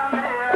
Amen.